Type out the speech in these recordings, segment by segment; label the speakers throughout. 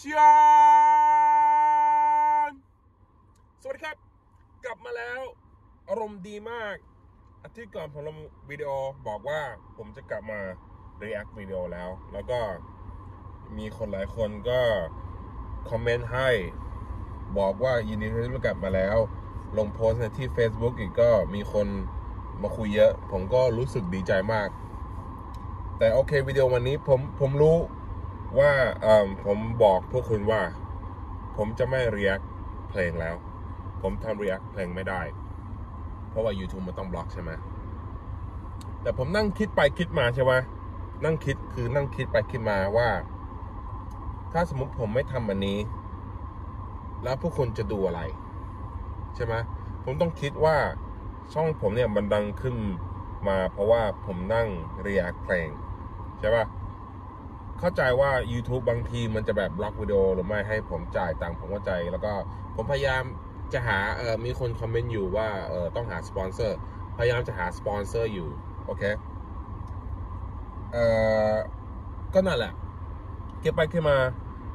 Speaker 1: Bless Yan สวัสดีครับ กลับมาแล้ว อารมณ์ดีมาก อาทิตย์ก่อนผมลงวิดีโอบอกว่าผมจะกลับมา react วิดีโอแล้ว แล้วก็มีคนหลายคนก็ คอมเมนต์ให้ บอกว่ายินดีที่ได้กลับมาแล้ว ลงโพสต์ในที่ Facebook อีกก็มีคนมาคุยเยอะ ผมก็รู้สึกดีใจมาก แต่โอเควิดีโอวันนี้ผมผมรู้ ว่าผมบอกพวกคุณว่า ผมจะไม่ react เพลงแล้ว ผมทำ react เพลงไม่ได้ เพราะว่า YouTube มันต้องบล็อกใช่ไหมแต่ผมนั่งคิดไปคิดมาใช่ไหมนั่งคิดคือนั่งคิดไปคิดมาว่า ถ้าสมมติผมไม่ทำอันนี้ แล้วพวกคุณจะดูอะไร ใช่ไหมผมต้องคิดว่าช่องผมเนี่ยมันดังขึ้นมาเพราะว่าผมนั่ง react เพลง ใช่ปะ เข้าใจว่า YouTube บางทีมันจะแบบบล็อกวิดีโอหรือไม่ให้ผมจ่ายตังค์ผมเข้าใจ แล้วก็ผมพยายามจะหาเออมีคนคอมเมนต์อยู่ว่าเออต้องหาสปอนเซอร์พยายามจะหาสปอนเซอร์อยู่ โอเคเออก็นั่นแหละเก็บไปขึ้นมา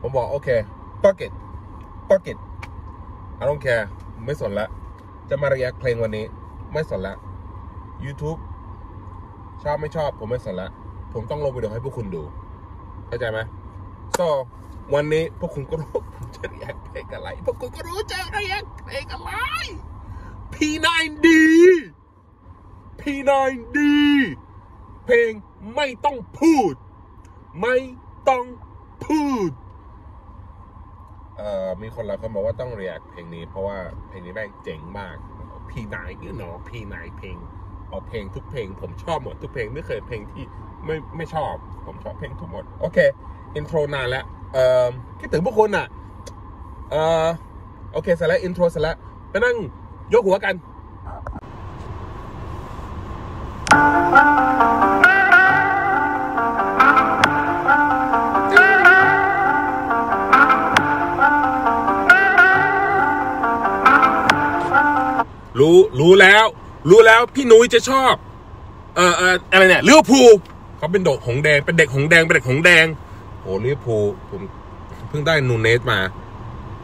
Speaker 1: ผมบอกโอเค bucket bucket I don't care ไม่สนละ จะมา react เพลงวันนี้ ไม่สนละ YouTube ชอบไม่ชอบผมไม่สนละ ผมต้องลงวิดีโอให้พวกคุณดู เข้าใจไหม so วันนี้พวกคุณก็รู้ผมจะ react เพลงอะไร พวกคุณก็รู้จะ react เพลงอะไร P9D P9D เพลงไม่ต้องพูด ไม่ต้องพูด เอ่อ มีคนหลายคนบอกว่าต้อง react เพลงนี้เพราะว่าเพลงนี้แม่งเจ๋งมาก P9 you know P9 เพลงเอาเพลงทุกเพลงผมชอบหมดทุกเพลงไม่เคยเพลงที่ ไม่ไม่ชอบ ผมชอบเพลงทุกหมด โอเค intro นานแล้วเอ่อคิดถึงพวกคุณอะเอ่อโอเคเสร็จแล้ว intro เสร็จแล้วไปนั่งโยกหัวกันรู้ รู้แล้ว รู้แล้ว พี่นุ้ยจะชอบ เอ่อเอ่ออะไรเนี่ยลิเวอร์พูล เขาเป็นเด็กหงส์แดง เป็นเด็กหงส์แดง เป็นเด็กหงส์แดง โอ้ลิเวอร์พูลผมเพิ่งได้นูเนสมา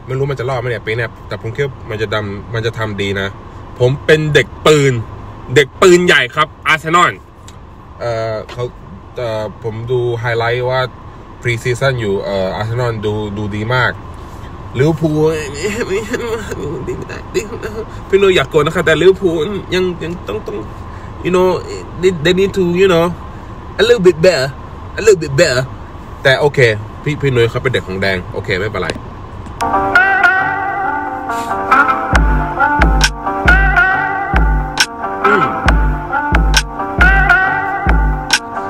Speaker 1: ไม่รู้มันจะรอดไหมเนี่ยปีเนี้ยแต่ผมคิดว่ามันจะดำมันจะทำดีนะ ผมเป็นเด็กปืน เด็กปืนใหญ่ครับ อาร์เซนอล เอ่อเขาเอ่อผมดูไฮไลท์ว่า preseason อยู่ เอ่อ อาร์เซนอลดูดูดีมากลิวพูดีไม่ได้ดีพี่โนอยากโกนนะครับแต่ลิวพูยังยังต้องต้อง you know they they need to you know a little bit better a little bit better แต่โอเค พี่พี่นุ้ยเขาเป็นเด็กของแดง โอเค ไม่เป็นไรโอ้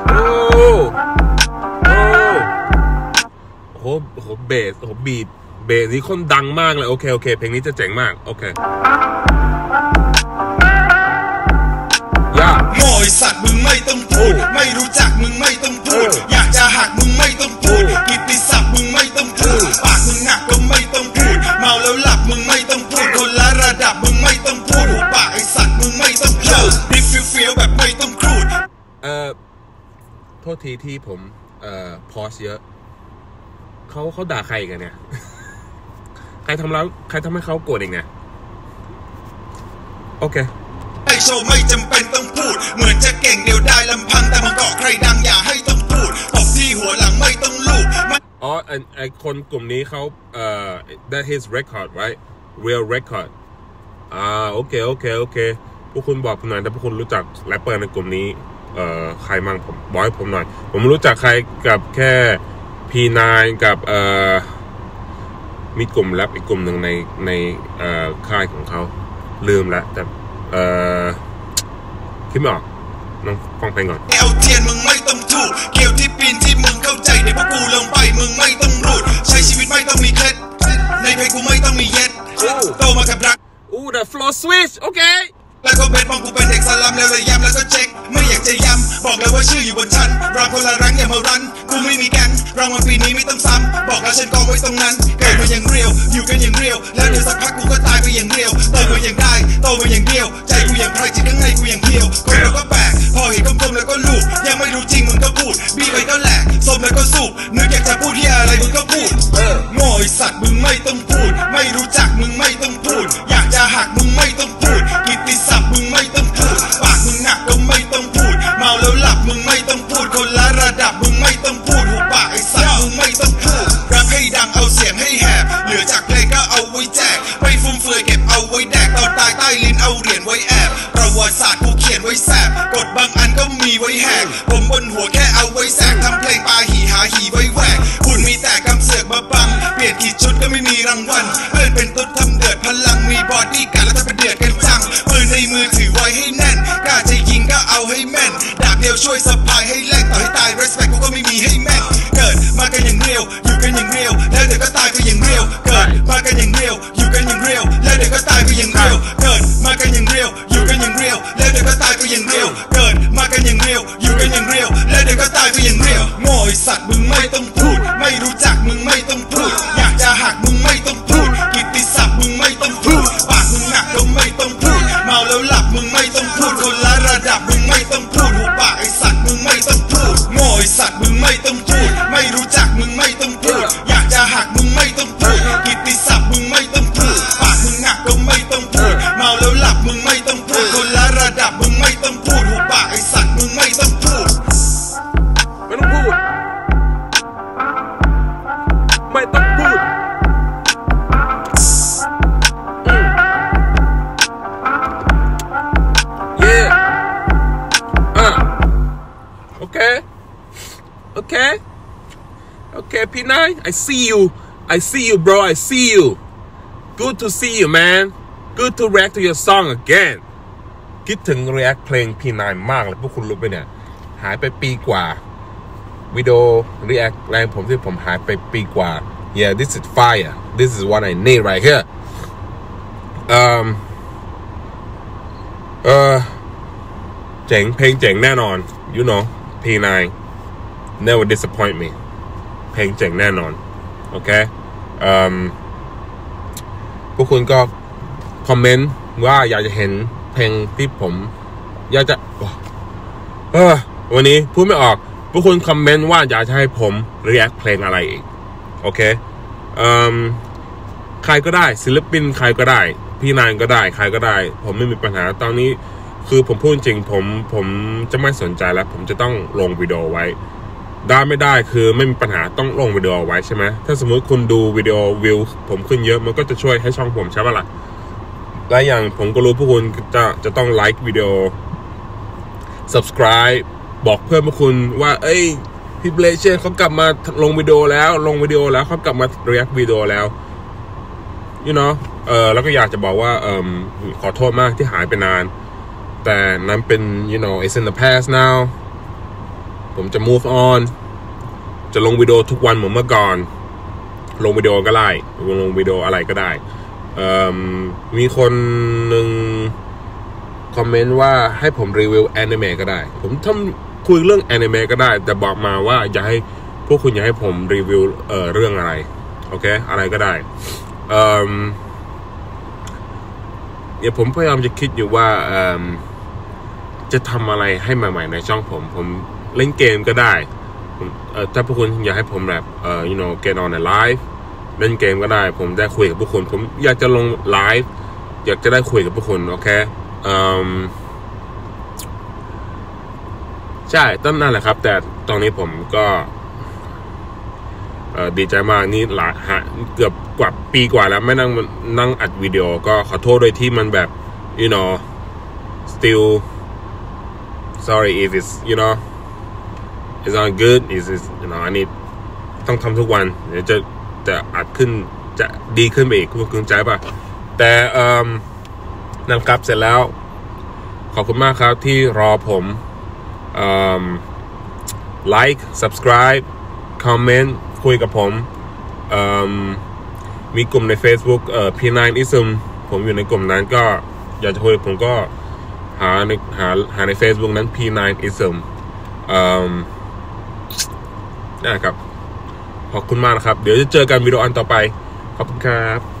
Speaker 1: โอ้โอ้โหโอ้โหเบสโอ้โหบีดเบสนี้คนดังมากเลย โอเค โอเค เพลงนี้จะเจ๋งมาก โอเค
Speaker 2: สัตว์มึงไม่ต้องพูด ไม่รู้จักมึงไม่ต้องพูด
Speaker 1: เออ
Speaker 2: อยากจะหักมึงไม่ต้องพูด
Speaker 1: เออ
Speaker 2: กิตติศัพท์มึงไม่ต้องพูด ปากมึงหนักก็ไม่ต้องพูด เมาแล้วหลับมึงไม่ต้องพูด คนละระดับมึงไม่ต้องพูด ปากไอสัตว์มึงไม่ต้องพูดดิฟฟิวเฟียวแบบไม่ต้องครูด
Speaker 1: เอ่อ โทษทีที่ผมเอ่อพอสเยอะ เขาเขาด่าใครกันเนี่ย ใครทำแล้วใครทำให้เขาโกรธเองเนี่ย โอเค
Speaker 2: ไอโชว์ไม่จำเป็นต้องพูด เหมือนจะเก่งเดียวได้ลำพังแต่มันเกาะใครดังอย่าให้ต้องพูดตบที่หัวหลังไม่ต้องลูบ
Speaker 1: อ๋อไอไอคนกลุ่มนี้เขาเอ่อ that his record right real record อ่าโอเคโอเคโอเคพวกคุณบอกผมหน่อยถ้าพวกคุณรู้จักแรปเปอร์ในกลุ่มนี้เอ่อใครมั่งผมบอกให้ผมหน่อย ผมรู้จักใครกับแค่ P9 กับเอ่อมีกลุ่มแรปอีกกลุ่มหนึ่งในในเอ่อค่ายของเขาลืมแล้วแต่ เอ่อคิดไม่ออกน้องฟังเพลงก่อน
Speaker 2: เอลเทียนมึงไม่ต้องถูกเกี่ยวที่ปีนที่มึงเข้าใจเดี๋ยวพวกกูลงไปมึงไม่ต้องรูด ใช้ชีวิตไม่ต้องมีเคล็ดในเพลงกูไม่ต้องมีเย็ดโตมากับรัก
Speaker 1: อู้ the flow switch โอเค
Speaker 2: แล้วก็เป็นมองกูเป็นเด็กสลัมแล้วเลยย้ำแล้วก็เช็ค ไม่อยากจะย้ำบอกเลยว่าชื่ออยู่บนชั้นรางคนละรังอย่ามารันกูไม่มีแกันรางวัลปีนี้ไม่ต้องซ้ำบอกแล้วฉันกองไว้ตรงนั้นเกิดมาอย่างเรียวอยู่กันอย่างเรียวแล้วเดี๋ยวสักพักกูก็ตายไปอย่างเรียวโต มาอย่างได้โตมาอย่างเดียว ใจกูอย่างใครจิตข้างในกูอย่างเดียวคนเราก็แปลกพอเห็นกลมๆแล้วก็ลูกยังไม่รู้จริงมึงก็พูดบีไปก็แหลกสมแล้วก็สูบนึกอยากจะพูดที่อะไรมึงก็พูด
Speaker 1: เออ
Speaker 2: โง่ไอสัตว์มึงไม่ต้องพูด ไม่รู้จักมึงไม่ต้องพูด อยากจะหักมึงไม่ต้องพูดกิตติศัพท์มึงไม่ต้องพูดปากมึงหนักก็ไม่ต้องพูด เมาแล้วหลับมึงไม่ต้อง ไว้แหวกคุณมีแต่กำเสือกมาบัง เปลี่ยนกี่ชุดก็ไม่มีรางวัลเพื่อนเป็นต้นทำเดือดพลังมีบอดี้กันแล้วถ้าเป็นเดือดกันจังปืนในมือถือไว้ให้แน่นกล้าจะยิงก็เอาให้แม่นดาบเดียวช่วยสะพายให้แรงต่อให้ตาย respect กูก็ไม่มีให้แม่งเกิดมากันอย่างเรียวอยู่กันอย่างเรียวแล้วเดี๋ยวก็ตายก็อย่างเรียวเกิดมากันอย่างเรียวอยู่กันอย่างเรียว ไม่ต้องพูดคนละระดับมึงไม่ต้อง
Speaker 1: I see you I see you bro I see you good to see you man good to react to your song again คิดถึง react เพลง P9 มากเลยพวกคุณรู้ไปเนี่ย หายไปปีกว่า วิดีโอ react แรงผมที่ผมหายไปปีกว่า yeah this is fire this is what I need right here um เออเจ๋งเพลงเจ๋งแน่นอน you know P9 never disappoint me เพลงเจ๋งแน่นอน โอเคเอ่มพวกคุณก็คอมเมนต์ว่าอยากจะเห็นเพลงที่ผม อยากจะเออวันนี้พูดไม่ออก พวกคุณคอมเมนต์ว่าอยากจะให้ผม react เพลงอะไรอีก โอเคเอ่มใครก็ได้ ศิลปินใครก็ได้ พี่นายก็ได้ ใครก็ได้ ผมไม่มีปัญหาตอนนี้คือผมพูดจริงผมผมจะไม่สนใจแล้ว ผมจะต้องลงวิดีโอไว้ ได้ไม่ได้คือไม่มีปัญหาต้องลงวิดีโอไว้ใช่ไหมถ้าสมมุติคุณดูวิดีโอวิวผมขึ้นเยอะมันก็จะช่วยให้ช่องผมใช่ปะล่ะและอย่างผมก็รู้พวกคุณจะจะต้องไลค์วิดีโอ subscribe บอกเพื่อนพวกคุณว่า เอ้ยพี่เบลเชนเขากลับมาลงวิดีโอแล้ว ลงวิดีโอแล้วเขากลับมา react วิดีโอแล้ว you know เออแล้วก็อยากจะบอกว่าเออขอโทษมากที่หายไปนาน แต่นั้นเป็น you know it's in the past now ผมจะ move on จะลงวิดีโอทุกวันเหมือนเมื่อก่อน ลงวิดีโอก็ได้ลงวิดีโออะไรก็ได้มีคนหนึ่งคอมเมนต์ว่าให้ผมรีวิวแอนิเมะก็ได้ ผมทำคุยเรื่องแอนิเมะก็ได้ แต่บอกมาว่าอยาให้พวกคุณอยากให้ผมรีวิวเเรื่องอะไร โอเค อะไรก็ได้เดี๋ยวผมพยายามจะคิดอยู่ว่าจะทำอะไรให้ใหม่ๆในช่องผมผม เล่นเกมก็ได้ถ้าพวกคุณอยากให้ผมแบบเอ่อ you know get on a live เล่นเกมก็ได้ ผมได้คุยกับพวกคุณ ผมอยากจะลงไลฟ์อยากจะได้คุยกับพวกคุณโอเคเอิ่มใช่ต้นนั่นแหละครับ แต่ตอนนี้ผมก็ดีใจมากนี่หลายฮะเกือบกว่าปีกว่าแล้ว ไม่นั่งนั่งอัดวิดีโอก็ขอโทษด้วยที่มันแบบ you know still sorry if it's you know it's not good is is you know I need ต้องทำทุกวันเดี๋ยวจะจะอัดขึ้นจะดีขึ้นไปอีกคุณคุณใจป่ะ แต่เอ่มนั่นครับเสร็จแล้ว ขอบคุณมากครับที่รอผมเอ่ม like subscribe comment คุยกับผมเอ่มมีกลุ่มใน Facebook เอ่อ P9ism ผมอยู่ในกลุ่มนั้นก็อยากจะคุยกับผมก็หาในหาหาใน Facebook นั้น P9ism เอ่ม นะครับ ขอบคุณมากนะครับ เดี๋ยวจะเจอกันวิดีโออันต่อไป ขอบคุณครับ